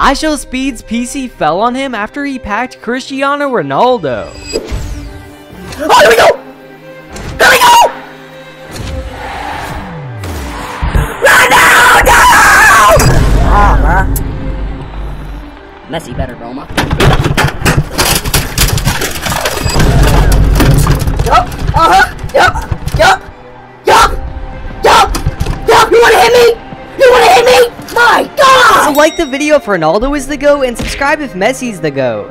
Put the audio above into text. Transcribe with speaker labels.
Speaker 1: IShowSpeed's PC fell on him after he packed Cristiano Ronaldo.
Speaker 2: Oh, here we go! Here we go! Ronaldo! Ah, bruh. Messi better, Roma. Yup, uh-huh, yup, yup, yup, yup, yup, you wanna hit me? You wanna hit me? My God!
Speaker 1: Like the video if Ronaldo is the GOAT and subscribe if Messi's the GOAT.